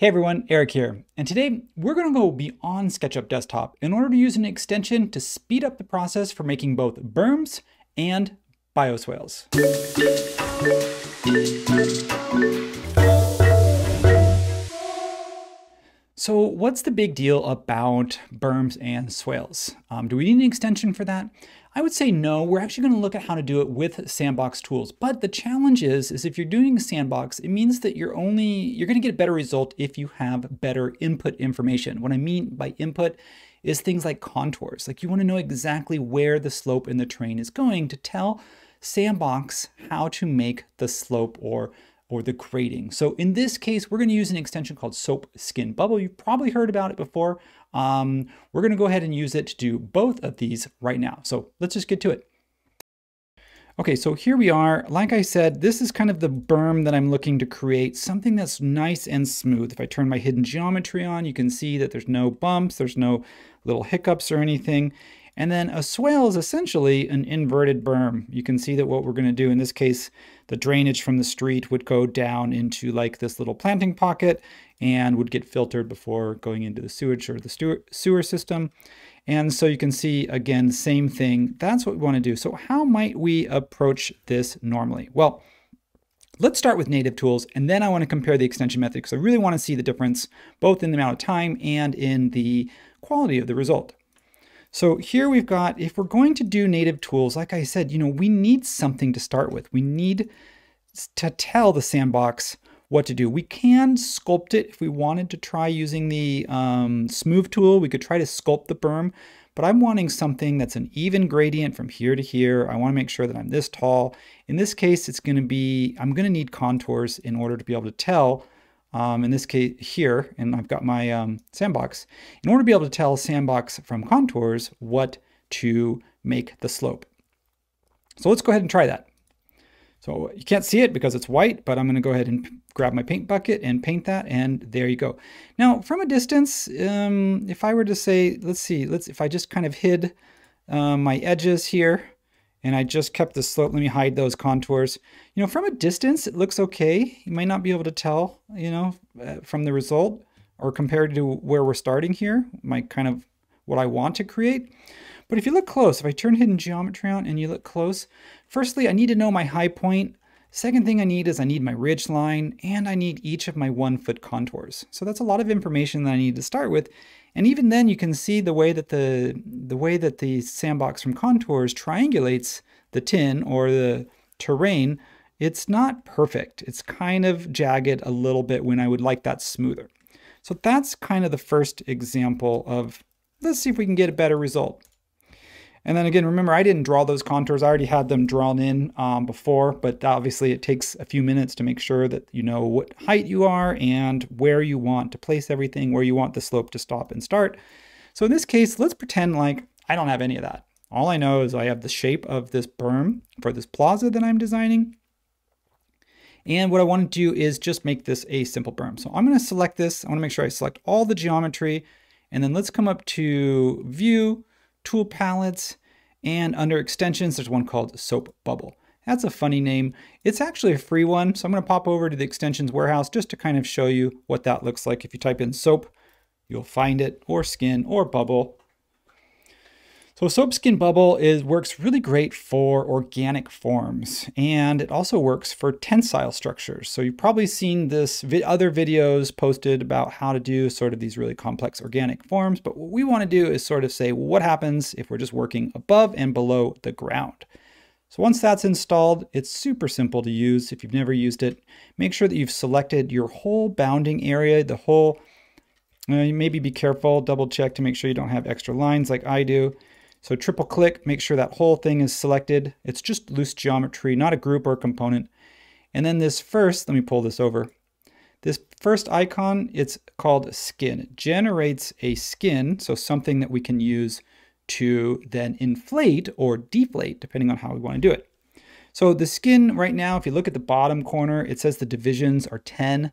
Hey everyone, Eric here, and today we're going to go beyond SketchUp Desktop in order to use an extension to speed up the process for making both berms and bioswales. So what's the big deal about berms and swales? Um, do we need an extension for that? I would say no, we're actually gonna look at how to do it with sandbox tools. But the challenge is, is if you're doing sandbox, it means that you're only, you're gonna get a better result if you have better input information. What I mean by input is things like contours. Like you wanna know exactly where the slope in the terrain is going to tell sandbox how to make the slope or or the grading. So in this case, we're going to use an extension called Soap Skin Bubble. You've probably heard about it before. Um, we're going to go ahead and use it to do both of these right now. So let's just get to it. Okay, so here we are. Like I said, this is kind of the berm that I'm looking to create, something that's nice and smooth. If I turn my hidden geometry on, you can see that there's no bumps, there's no little hiccups or anything. And then a swale is essentially an inverted berm. You can see that what we're going to do in this case, the drainage from the street would go down into like this little planting pocket and would get filtered before going into the sewage or the sewer system. And so you can see, again, same thing. That's what we want to do. So how might we approach this normally? Well, let's start with native tools, and then I want to compare the extension method because I really want to see the difference both in the amount of time and in the quality of the result. So here we've got, if we're going to do native tools, like I said, you know, we need something to start with. We need to tell the sandbox what to do. We can sculpt it if we wanted to try using the um, smooth tool. We could try to sculpt the berm, but I'm wanting something that's an even gradient from here to here. I want to make sure that I'm this tall. In this case, it's going to be, I'm going to need contours in order to be able to tell um, in this case here, and I've got my um, sandbox, in order to be able to tell sandbox from contours what to make the slope. So let's go ahead and try that. So you can't see it because it's white, but I'm going to go ahead and grab my paint bucket and paint that, and there you go. Now, from a distance, um, if I were to say, let's see, let's if I just kind of hid uh, my edges here, and I just kept the slope. Let me hide those contours. You know, from a distance, it looks okay. You might not be able to tell, you know, uh, from the result or compared to where we're starting here, my kind of what I want to create. But if you look close, if I turn hidden geometry on and you look close, firstly, I need to know my high point. Second thing I need is I need my ridge line and I need each of my one foot contours. So that's a lot of information that I need to start with. And even then you can see the way that the, the way that the sandbox from contours triangulates the tin or the terrain, it's not perfect. It's kind of jagged a little bit when I would like that smoother. So that's kind of the first example of, let's see if we can get a better result. And then again, remember, I didn't draw those contours. I already had them drawn in um, before, but obviously it takes a few minutes to make sure that you know what height you are and where you want to place everything, where you want the slope to stop and start. So in this case, let's pretend like I don't have any of that. All I know is I have the shape of this berm for this plaza that I'm designing. And what I want to do is just make this a simple berm. So I'm going to select this. I want to make sure I select all the geometry. And then let's come up to View, tool palettes, and under extensions, there's one called Soap Bubble. That's a funny name. It's actually a free one, so I'm going to pop over to the extensions warehouse just to kind of show you what that looks like. If you type in soap, you'll find it, or skin, or bubble. So soap skin bubble is works really great for organic forms and it also works for tensile structures. So you've probably seen this vi other videos posted about how to do sort of these really complex organic forms, but what we want to do is sort of say what happens if we're just working above and below the ground. So once that's installed, it's super simple to use if you've never used it. Make sure that you've selected your whole bounding area, the whole, uh, maybe be careful, double check to make sure you don't have extra lines like I do. So triple click, make sure that whole thing is selected. It's just loose geometry, not a group or a component. And then this first, let me pull this over. This first icon, it's called skin. It generates a skin, so something that we can use to then inflate or deflate, depending on how we want to do it. So the skin right now, if you look at the bottom corner, it says the divisions are 10.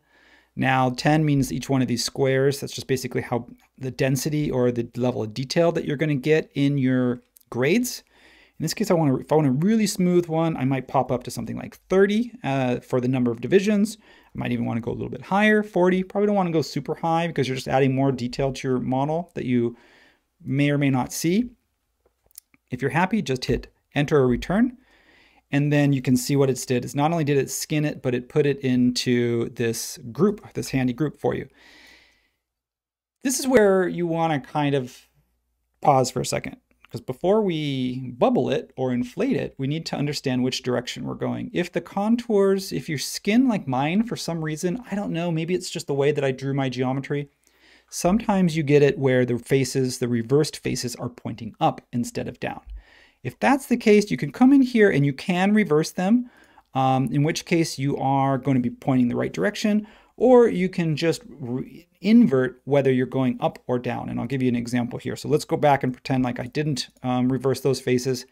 Now 10 means each one of these squares. That's just basically how the density or the level of detail that you're going to get in your grades. In this case, I want to, if I want a really smooth one, I might pop up to something like 30 uh, for the number of divisions. I Might even want to go a little bit higher, 40. Probably don't want to go super high because you're just adding more detail to your model that you may or may not see. If you're happy, just hit enter or return. And then you can see what it's did. Is not only did it skin it, but it put it into this group, this handy group for you. This is where you want to kind of pause for a second. Because before we bubble it or inflate it, we need to understand which direction we're going. If the contours, if your skin like mine for some reason, I don't know, maybe it's just the way that I drew my geometry. Sometimes you get it where the faces, the reversed faces are pointing up instead of down. If that's the case, you can come in here and you can reverse them, um, in which case you are going to be pointing the right direction, or you can just invert whether you're going up or down. And I'll give you an example here. So let's go back and pretend like I didn't um, reverse those faces.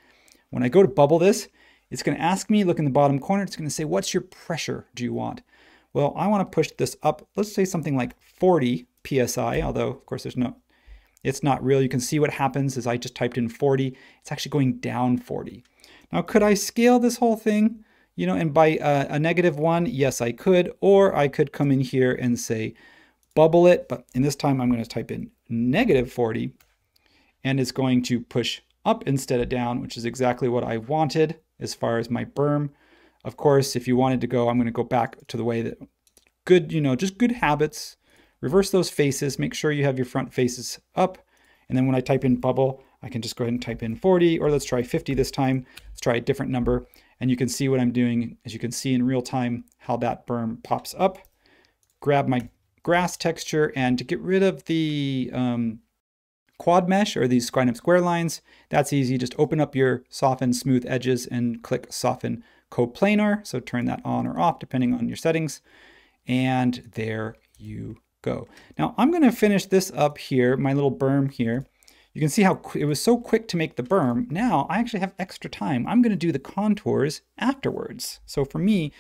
When I go to bubble this, it's going to ask me, look in the bottom corner, it's going to say, what's your pressure do you want? Well, I want to push this up, let's say something like 40 PSI, although of course there's no, it's not real. You can see what happens as I just typed in 40. It's actually going down 40. Now, could I scale this whole thing? You know, and by uh, a negative one, yes, I could, or I could come in here and say bubble it, but in this time I'm going to type in negative 40 and it's going to push up instead of down, which is exactly what I wanted as far as my berm. Of course, if you wanted to go, I'm going to go back to the way that good, you know, just good habits. Reverse those faces, make sure you have your front faces up. And then when I type in bubble, I can just go ahead and type in 40 or let's try 50 this time. Let's try a different number. And you can see what I'm doing, as you can see in real time, how that berm pops up. Grab my grass texture and to get rid of the um, quad mesh or these square square lines, that's easy. Just open up your soften smooth edges and click soften coplanar. So turn that on or off depending on your settings. And there you go. Now I'm going to finish this up here, my little berm here. You can see how it was so quick to make the berm. Now I actually have extra time. I'm going to do the contours afterwards. So for me,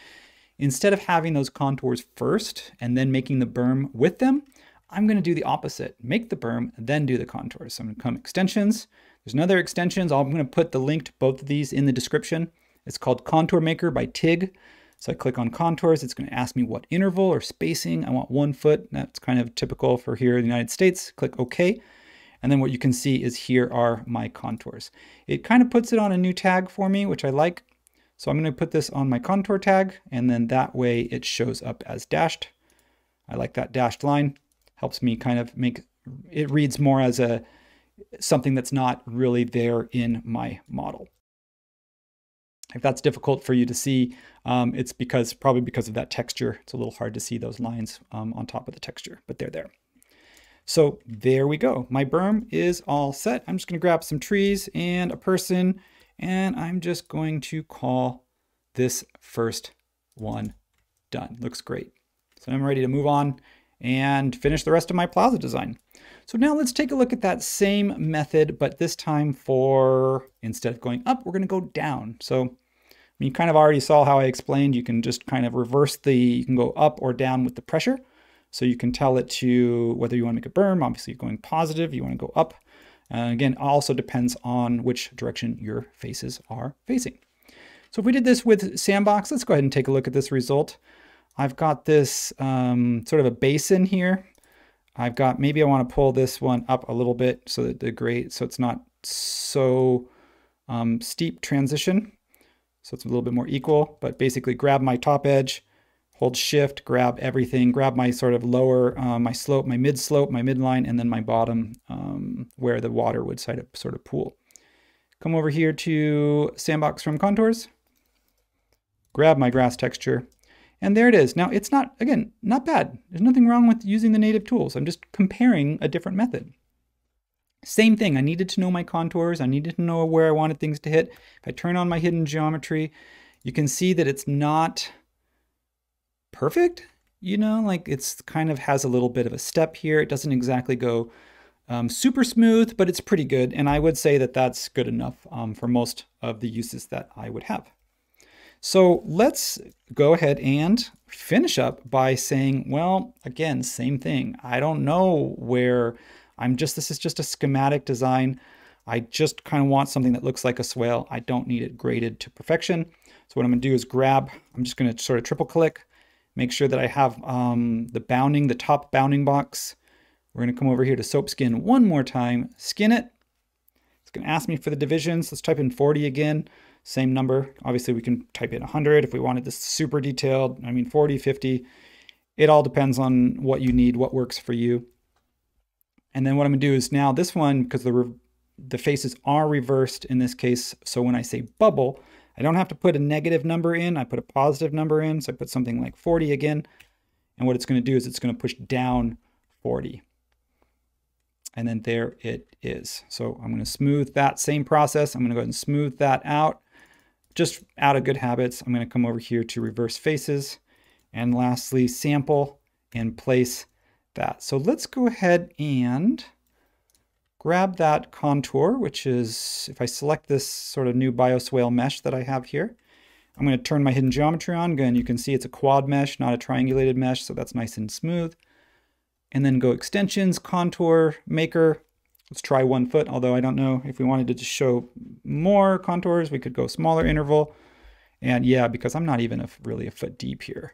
Instead of having those contours first and then making the berm with them, I'm going to do the opposite. Make the berm, then do the contours. So I'm to come extensions. There's another extensions. I'm going to put the link to both of these in the description. It's called Contour Maker by TIG. So I click on contours. It's going to ask me what interval or spacing. I want one foot. That's kind of typical for here in the United States. Click OK. And then what you can see is here are my contours. It kind of puts it on a new tag for me, which I like. So I'm going to put this on my contour tag, and then that way it shows up as dashed. I like that dashed line. Helps me kind of make, it reads more as a something that's not really there in my model. If that's difficult for you to see, um, it's because probably because of that texture. It's a little hard to see those lines um, on top of the texture, but they're there. So there we go. My berm is all set. I'm just going to grab some trees and a person and I'm just going to call this first one done. Looks great. So I'm ready to move on and finish the rest of my plaza design. So now let's take a look at that same method, but this time for, instead of going up, we're gonna go down. So mean, you kind of already saw how I explained, you can just kind of reverse the, you can go up or down with the pressure. So you can tell it to whether you wanna make a berm, obviously you're going positive, you wanna go up, uh, again, also depends on which direction your faces are facing. So if we did this with Sandbox, let's go ahead and take a look at this result. I've got this um, sort of a basin here. I've got, maybe I want to pull this one up a little bit so that the grade, so it's not so um, steep transition. So it's a little bit more equal, but basically grab my top edge, hold shift, grab everything, grab my sort of lower, uh, my slope, my mid slope, my midline, and then my bottom um, where the water would sort of, sort of pool. Come over here to Sandbox from Contours, grab my grass texture, and there it is. Now it's not, again, not bad. There's nothing wrong with using the native tools. I'm just comparing a different method. Same thing, I needed to know my contours. I needed to know where I wanted things to hit. If I turn on my hidden geometry, you can see that it's not perfect. You know, like it's kind of has a little bit of a step here. It doesn't exactly go um, super smooth, but it's pretty good. And I would say that that's good enough um, for most of the uses that I would have. So let's go ahead and finish up by saying, well, again, same thing. I don't know where I'm just, this is just a schematic design. I just kind of want something that looks like a swale. I don't need it graded to perfection. So what I'm gonna do is grab, I'm just gonna sort of triple click, Make sure that I have um, the bounding, the top bounding box. We're going to come over here to soap skin one more time, skin it. It's going to ask me for the divisions. Let's type in 40 again. Same number. Obviously, we can type in 100 if we wanted this super detailed. I mean, 40, 50. It all depends on what you need, what works for you. And then what I'm to do is now this one, because the, the faces are reversed in this case, so when I say bubble, I don't have to put a negative number in. I put a positive number in. So I put something like 40 again. And what it's going to do is it's going to push down 40. And then there it is. So I'm going to smooth that same process. I'm going to go ahead and smooth that out. Just out of good habits, I'm going to come over here to reverse faces. And lastly, sample and place that. So let's go ahead and grab that contour, which is, if I select this sort of new bioswale mesh that I have here, I'm going to turn my hidden geometry on. Again, you can see it's a quad mesh, not a triangulated mesh, so that's nice and smooth. And then go extensions, contour, maker. Let's try one foot, although I don't know if we wanted to just show more contours, we could go smaller interval. And yeah, because I'm not even a, really a foot deep here.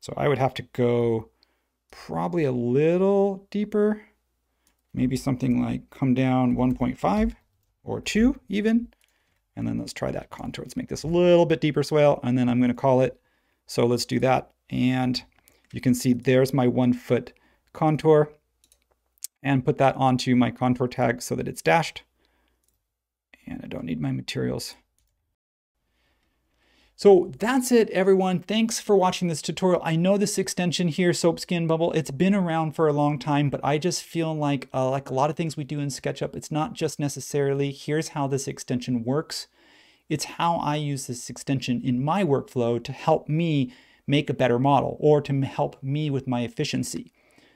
So I would have to go probably a little deeper maybe something like come down 1.5 or 2 even. And then let's try that contour. Let's make this a little bit deeper swale, and then I'm going to call it. So let's do that. And you can see there's my one foot contour and put that onto my contour tag so that it's dashed. And I don't need my materials. So that's it, everyone. Thanks for watching this tutorial. I know this extension here, Soap Skin Bubble, it's been around for a long time, but I just feel like, uh, like a lot of things we do in SketchUp, it's not just necessarily, here's how this extension works. It's how I use this extension in my workflow to help me make a better model or to help me with my efficiency.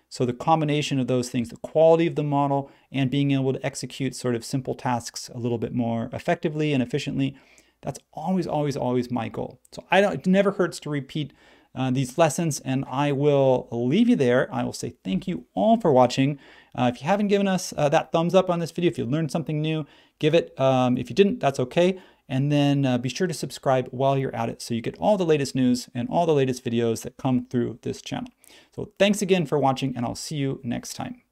So the combination of those things, the quality of the model and being able to execute sort of simple tasks a little bit more effectively and efficiently, that's always, always, always my goal. So I don't, it never hurts to repeat uh, these lessons and I will leave you there. I will say thank you all for watching. Uh, if you haven't given us uh, that thumbs up on this video, if you learned something new, give it. Um, if you didn't, that's okay. And then uh, be sure to subscribe while you're at it so you get all the latest news and all the latest videos that come through this channel. So thanks again for watching and I'll see you next time.